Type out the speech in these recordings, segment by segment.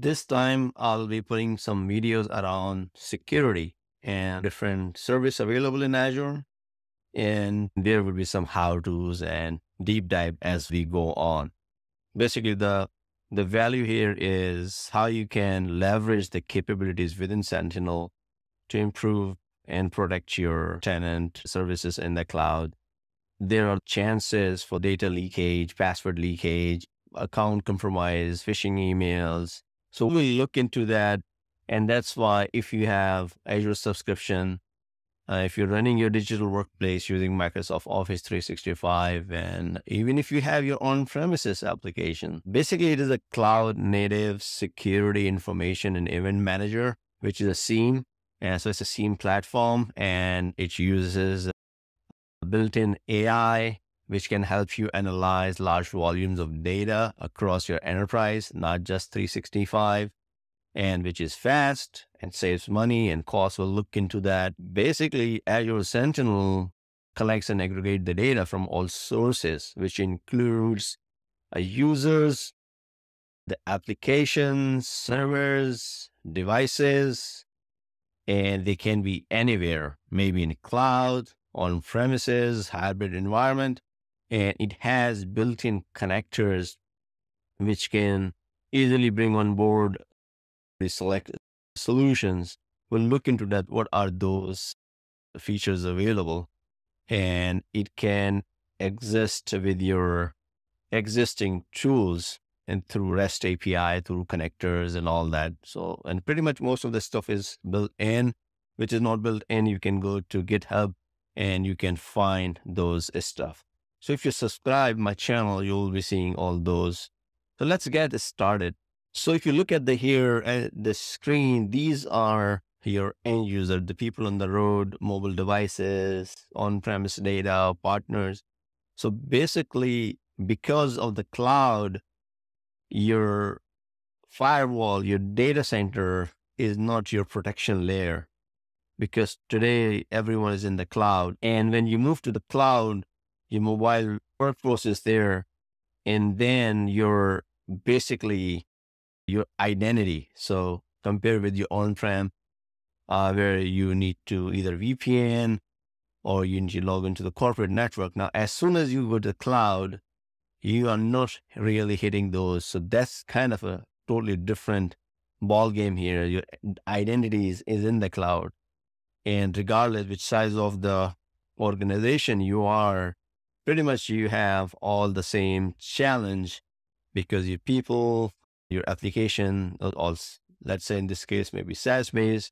This time I'll be putting some videos around security and different service available in Azure. And there will be some how to's and deep dive as we go on. Basically, the the value here is how you can leverage the capabilities within Sentinel to improve and protect your tenant services in the cloud. There are chances for data leakage, password leakage, account compromise, phishing emails. So we'll look into that. And that's why if you have Azure subscription, uh, if you're running your digital workplace using Microsoft Office 365, and even if you have your on premises application, basically it is a cloud native security information and event manager, which is a SIEM. And so it's a SIEM platform and it uses built in AI, which can help you analyze large volumes of data across your enterprise, not just 365 and which is fast and saves money and costs. We'll look into that. Basically, Azure Sentinel collects and aggregates the data from all sources, which includes uh, users, the applications, servers, devices, and they can be anywhere, maybe in cloud, on premises, hybrid environment. And it has built in connectors which can easily bring on board the select solutions, we'll look into that. What are those features available? And it can exist with your existing tools and through REST API, through connectors and all that. So, and pretty much most of the stuff is built in, which is not built in. You can go to GitHub and you can find those stuff. So if you subscribe my channel, you'll be seeing all those. So let's get started. So if you look at the here, uh, the screen, these are your end user, the people on the road, mobile devices, on-premise data, partners. So basically, because of the cloud, your firewall, your data center is not your protection layer because today everyone is in the cloud. And when you move to the cloud, your mobile workforce is there. And then you're basically your identity. So compare with your on-prem, uh, where you need to either VPN or you need to log into the corporate network. Now, as soon as you go to the cloud, you are not really hitting those. So that's kind of a totally different ball game here. Your identity is, is in the cloud. And regardless which size of the organization you are, pretty much you have all the same challenge because your people, your application, or let's say in this case, maybe SaaS based.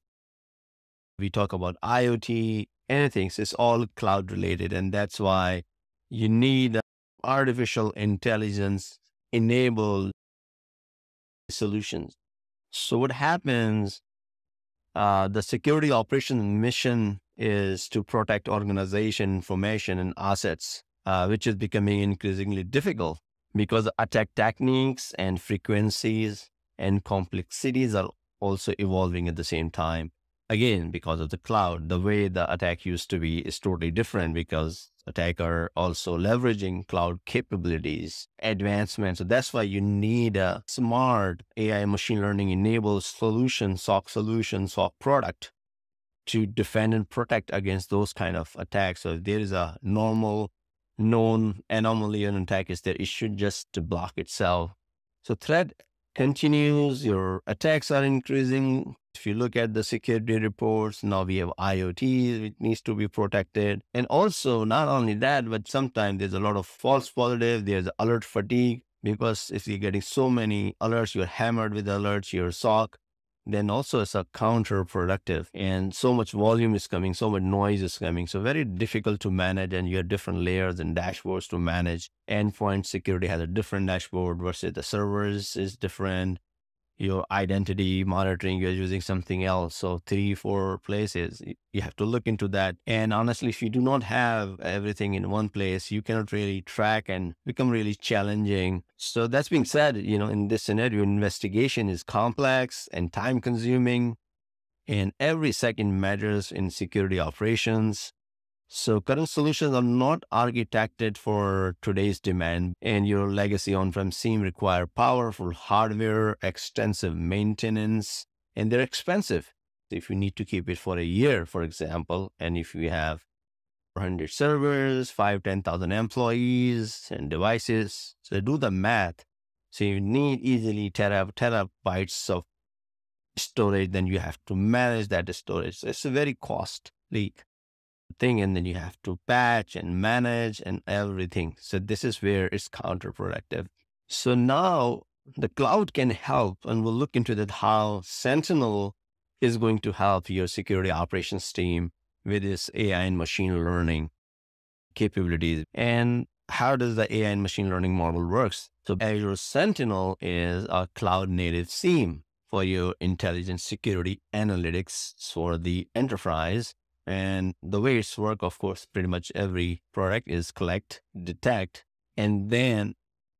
We talk about IoT, anything. So it's all cloud related. And that's why you need artificial intelligence enabled solutions. So what happens, uh, the security operation mission is to protect organization information and assets, uh, which is becoming increasingly difficult because attack techniques and frequencies and complexities are also evolving at the same time. Again, because of the cloud, the way the attack used to be is totally different because attacker also leveraging cloud capabilities, advancements. So that's why you need a smart AI machine learning enabled solution, SOC solution, SOC product to defend and protect against those kind of attacks. So if there is a normal known anomaly on attack is that it should just block itself. So threat continues, your attacks are increasing. If you look at the security reports, now we have IoT, which needs to be protected. And also, not only that, but sometimes there's a lot of false positive, there's alert fatigue, because if you're getting so many alerts, you're hammered with alerts, your SOC then also it's a counterproductive and so much volume is coming, so much noise is coming. So very difficult to manage and you have different layers and dashboards to manage. Endpoint security has a different dashboard versus the servers is different your identity monitoring, you're using something else. So three, four places, you have to look into that. And honestly, if you do not have everything in one place, you cannot really track and become really challenging. So that's being said, you know, in this scenario, investigation is complex and time consuming and every second matters in security operations. So current solutions are not architected for today's demand and your legacy on-prem SIEM require powerful hardware, extensive maintenance, and they're expensive. If you need to keep it for a year, for example, and if you have 100 servers, 5, 10,000 employees and devices, so do the math. So you need easily tera, terabytes of storage, then you have to manage that storage. So it's a very costly thing and then you have to patch and manage and everything. So this is where it's counterproductive. So now the cloud can help and we'll look into that how Sentinel is going to help your security operations team with this AI and machine learning capabilities. And how does the AI and machine learning model works? So Azure Sentinel is a cloud native SIEM for your intelligence security analytics for the enterprise and the way it's work, of course, pretty much every product is collect, detect, and then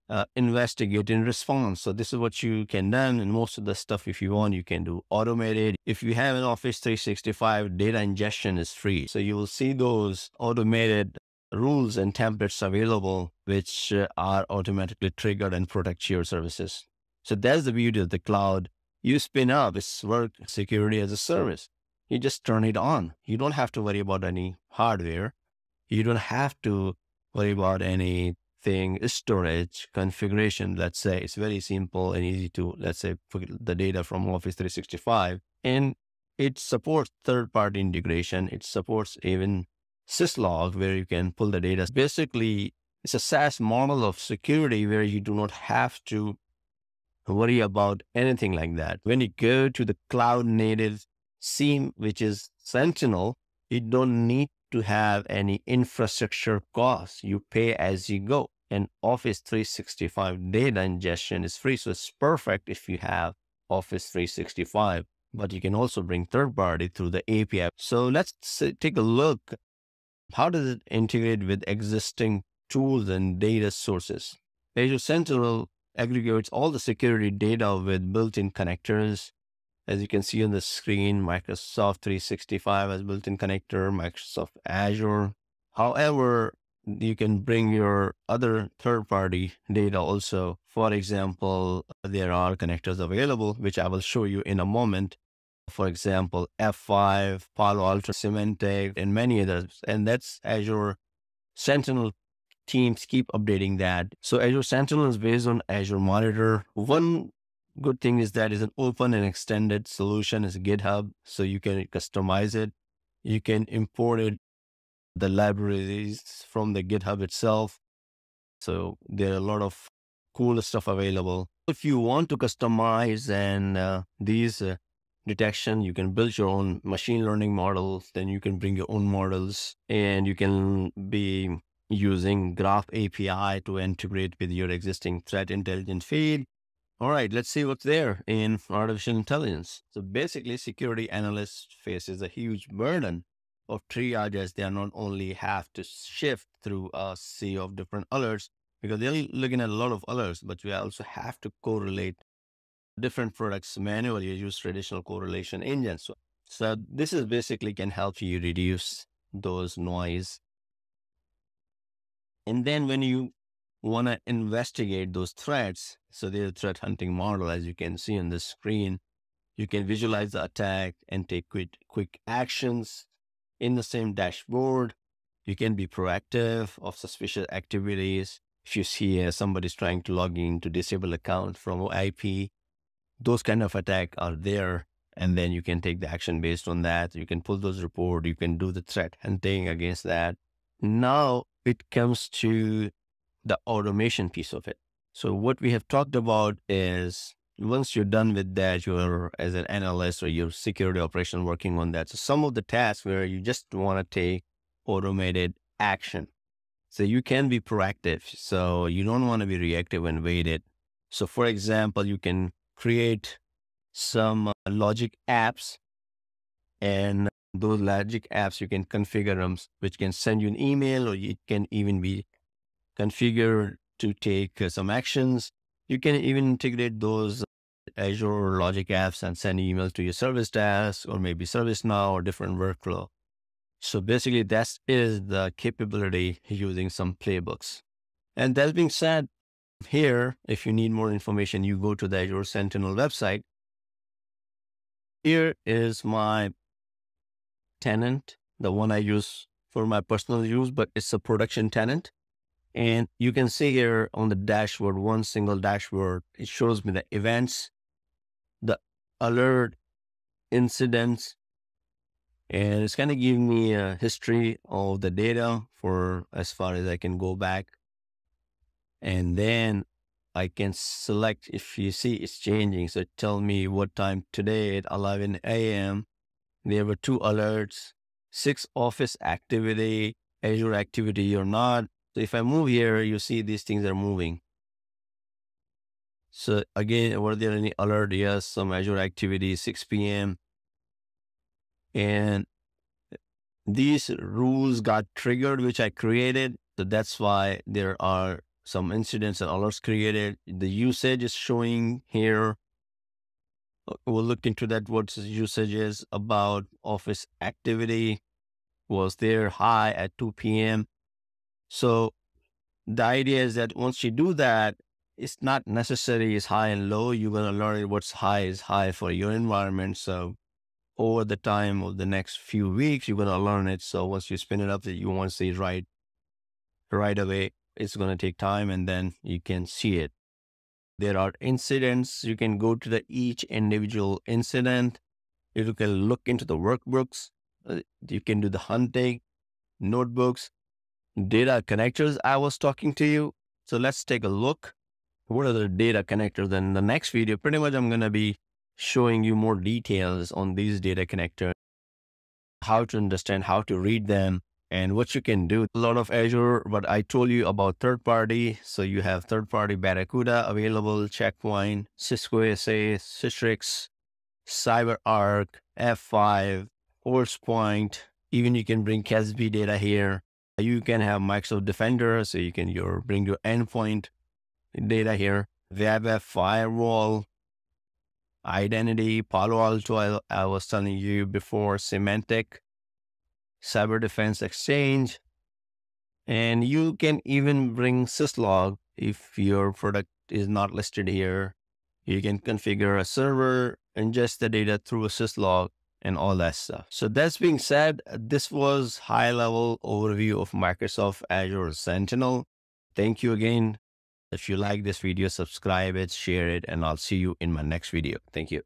uh, investigate and respond. So this is what you can done. And most of the stuff, if you want, you can do automated. If you have an Office 365, data ingestion is free. So you will see those automated rules and templates available, which uh, are automatically triggered and protect your services. So that's the beauty of the cloud. You spin up, it's work security as a service you just turn it on. You don't have to worry about any hardware. You don't have to worry about anything storage configuration. Let's say it's very simple and easy to, let's say, the data from Office 365 and it supports third party integration. It supports even syslog where you can pull the data. Basically, it's a SaaS model of security where you do not have to worry about anything like that. When you go to the cloud native SIEM, which is Sentinel, you don't need to have any infrastructure costs. You pay as you go. And Office 365 data ingestion is free. So it's perfect if you have Office 365, but you can also bring third party through the API. So let's take a look. How does it integrate with existing tools and data sources? Azure Sentinel aggregates all the security data with built-in connectors as you can see on the screen, Microsoft 365 has built-in connector, Microsoft Azure. However, you can bring your other third-party data also. For example, there are connectors available, which I will show you in a moment. For example, F5, Palo Alto, Symantec, and many others. And that's Azure Sentinel teams keep updating that. So Azure Sentinel is based on Azure Monitor. One good thing is that it's an open and extended solution. It's GitHub, so you can customize it. You can import it, the libraries from the GitHub itself. So there are a lot of cool stuff available. If you want to customize and uh, these uh, detection, you can build your own machine learning models. Then you can bring your own models, and you can be using Graph API to integrate with your existing threat intelligence feed all right, let's see what's there in artificial intelligence. So basically, security analysts faces a huge burden of triage as they not only have to shift through a sea of different alerts because they're looking at a lot of alerts, but we also have to correlate different products manually use traditional correlation engines. So, so this is basically can help you reduce those noise. And then when you want to investigate those threats. So there's a threat hunting model, as you can see on the screen. You can visualize the attack and take quick, quick actions in the same dashboard. You can be proactive of suspicious activities. If you see uh, somebody's trying to log in to disable account from IP, those kind of attack are there. And then you can take the action based on that. You can pull those report. You can do the threat hunting against that. Now it comes to the automation piece of it. So what we have talked about is once you're done with that, you're as an analyst or your security operation working on that. So some of the tasks where you just want to take automated action. So you can be proactive. So you don't want to be reactive and waited. So for example, you can create some uh, logic apps and those logic apps, you can configure them, which can send you an email or it can even be configure to take uh, some actions. You can even integrate those Azure Logic apps and send emails to your service desk or maybe ServiceNow or different workflow. So basically, that is the capability using some playbooks. And that being said, here, if you need more information, you go to the Azure Sentinel website. Here is my tenant, the one I use for my personal use, but it's a production tenant. And you can see here on the dashboard, one single dashboard, it shows me the events, the alert, incidents, and it's kind of giving me a history of the data for as far as I can go back. And then I can select if you see it's changing. So tell me what time today at 11 a.m. There were two alerts, six office activity, Azure activity or not. So if I move here, you see these things are moving. So again, were there any alert? Yes, some Azure activity, 6 p.m. And these rules got triggered, which I created. So that's why there are some incidents and alerts created. The usage is showing here. Uh, we'll look into that. What usage is about office activity was there high at 2 p.m. So the idea is that once you do that, it's not necessary it's high and low. You're going to learn what's high is high for your environment. So over the time of the next few weeks, you're going to learn it. So once you spin it up, you want to see it right, right away, it's going to take time and then you can see it. There are incidents. You can go to the each individual incident. You can look into the workbooks. Uh, you can do the hunting, notebooks, data connectors. I was talking to you. So let's take a look. What are the data connectors? In the next video, pretty much I'm going to be showing you more details on these data connectors, how to understand, how to read them, and what you can do. A lot of Azure, but I told you about third party. So you have third party Barracuda available, Checkpoint, Cisco SA, Citrix, CyberArk, F5, Forcepoint. Even you can bring CASB data here. Uh, you can have Microsoft Defender, so you can your bring your endpoint data here. They have a firewall, identity, Palo Alto, I, I was telling you before, Symantec, Cyber Defense Exchange, and you can even bring syslog if your product is not listed here. You can configure a server, ingest the data through a syslog and all that stuff. So that's being said, this was high level overview of Microsoft Azure Sentinel. Thank you again if you like this video, subscribe it, share it, and I'll see you in my next video. Thank you.